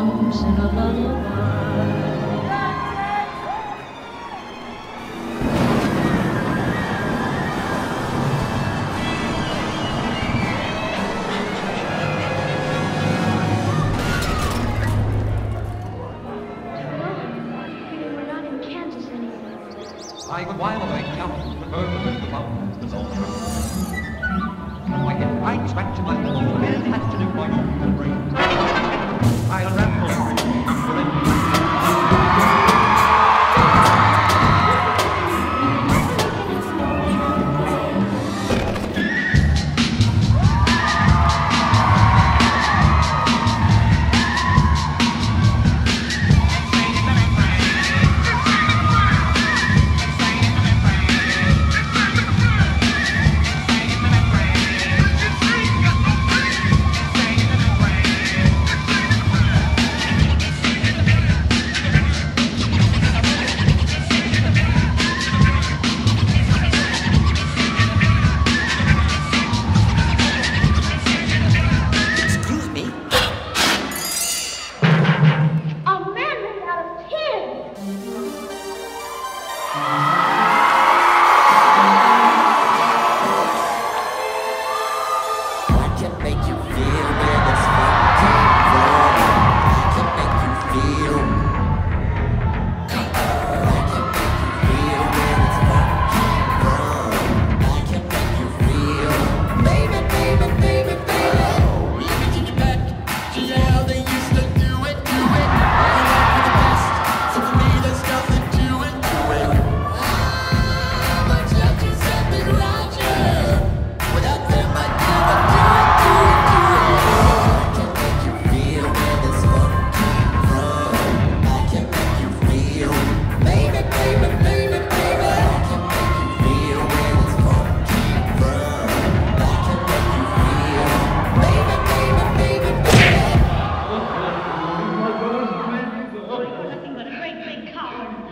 arms in a lullaby. I, why would I count the birth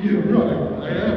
You, brother.